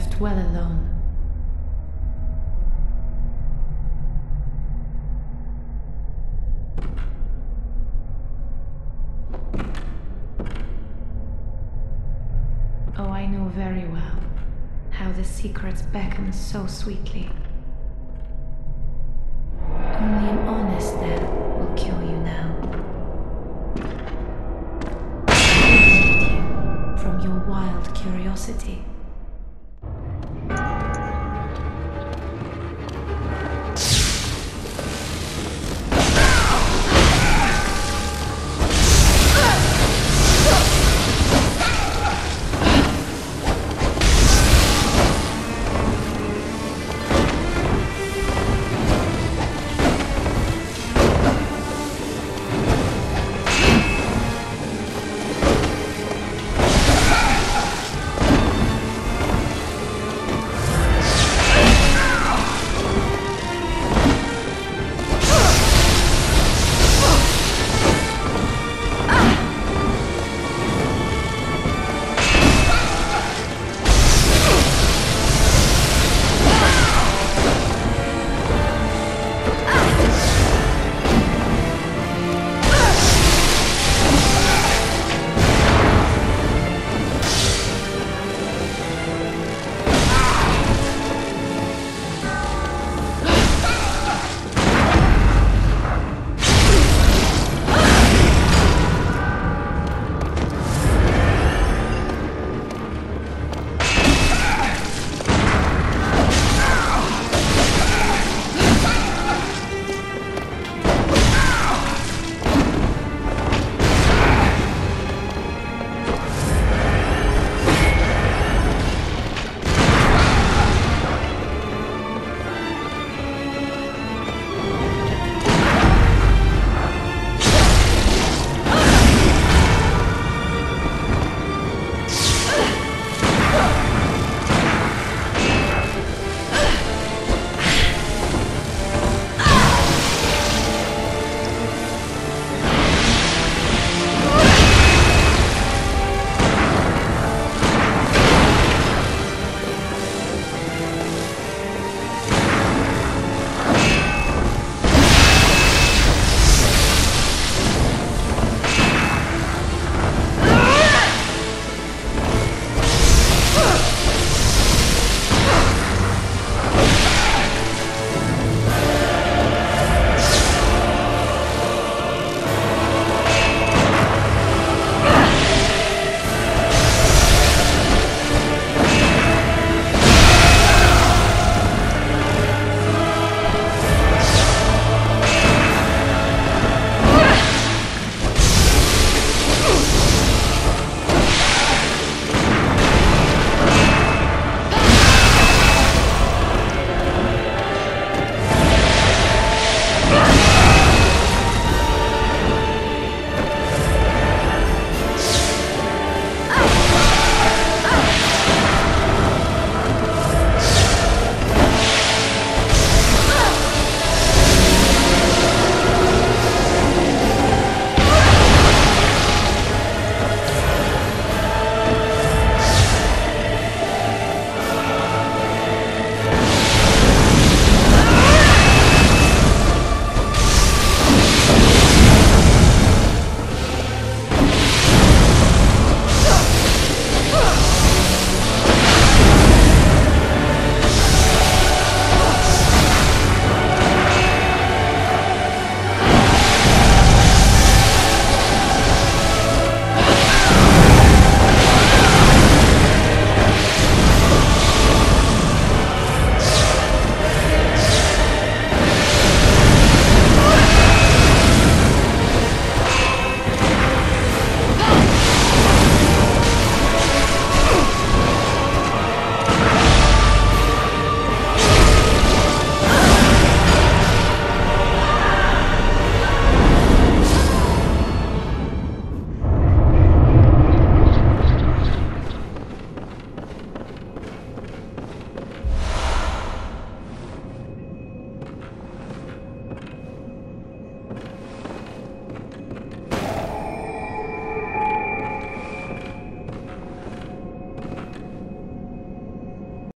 left well alone. Oh, I know very well how the secrets beckon so sweetly. Only an honest death will kill you now. I you from your wild curiosity.